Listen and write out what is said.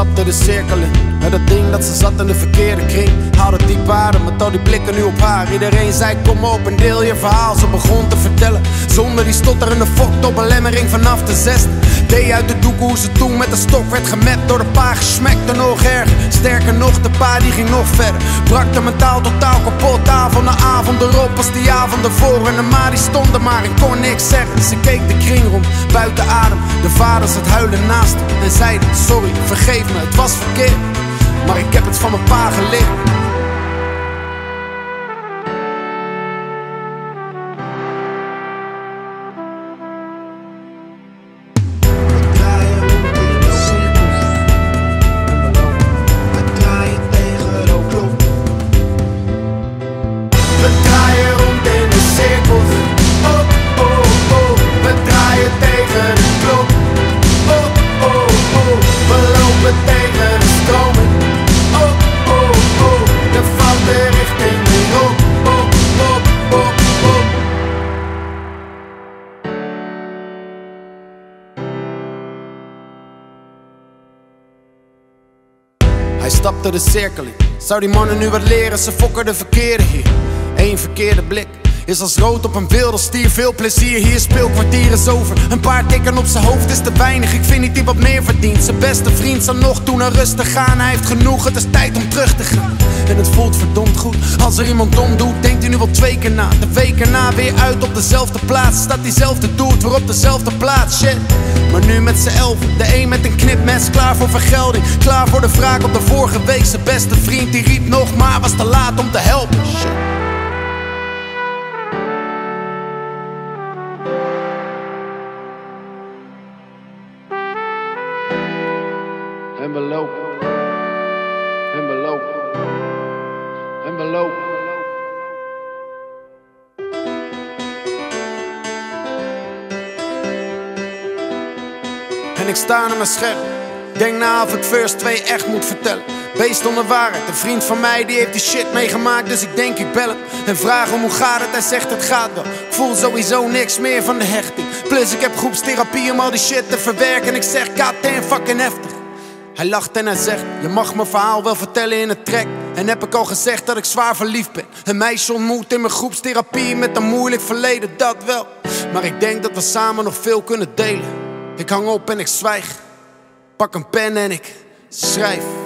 stapte de cirkel in. Met het ding dat ze zat in de verkeerde kring. Haalde diep adem met al die blikken nu op haar. Iedereen zei kom op en deel je verhaal. Ze begon te vertellen die stotterende fok op belemmering vanaf de zesde Deed uit de doek hoe ze toen met de stok werd gemapt Door de pa gesmekt en nog erger Sterker nog, de pa die ging nog verder Brak de mentaal totaal kapot. Avond na avond erop als die avond ervoor. En de ma die stond er maar en kon niks zeggen. Ze keek de kring rond, buiten adem. De vader zat huilen naast hem En zeiden sorry, vergeef me, het was verkeerd. Maar ik heb het van mijn pa geleerd Stapte de cirkel in. Zou die mannen nu wat leren? Ze fokken de verkeerde hier. Eén verkeerde blik is als rood op een wilde stier. Veel plezier hier, speelkwartier is over. Een paar tikken op zijn hoofd is te weinig. Ik vind niet die wat meer verdient. Zijn beste vriend zal nog toe naar rust te gaan. Hij heeft genoeg, het is tijd om terug te gaan. En het voelt verdomd goed. Als er iemand dom doet, denkt hij nu wel twee keer na. De week erna weer uit op dezelfde plaats. Staat diezelfde doet weer op dezelfde plaats. Shit. Maar nu met z'n elf, de een met een knipmes, klaar voor vergelding. Klaar voor de wraak op de vorige week. Zijn beste vriend die riep nog maar, was te laat om te helpen. Shit. En we lopen. En we lopen. En we lopen. Ik sta naar mijn scherm. Denk na of ik first 2 echt moet vertellen. Beest onder waarheid, een vriend van mij die heeft die shit meegemaakt. Dus ik denk ik bel hem en vraag hem hoe gaat het. Hij zegt het gaat wel. Ik voel sowieso niks meer van de hechting. Plus ik heb groepstherapie om al die shit te verwerken. En ik zeg goddamn fucking heftig. Hij lacht en hij zegt, je mag mijn verhaal wel vertellen in het trek. En heb ik al gezegd dat ik zwaar verliefd ben. Een meisje ontmoet in mijn groepstherapie met een moeilijk verleden, dat wel. Maar ik denk dat we samen nog veel kunnen delen. Ik hang op en ik zwijg. Pak een pen en ik schrijf.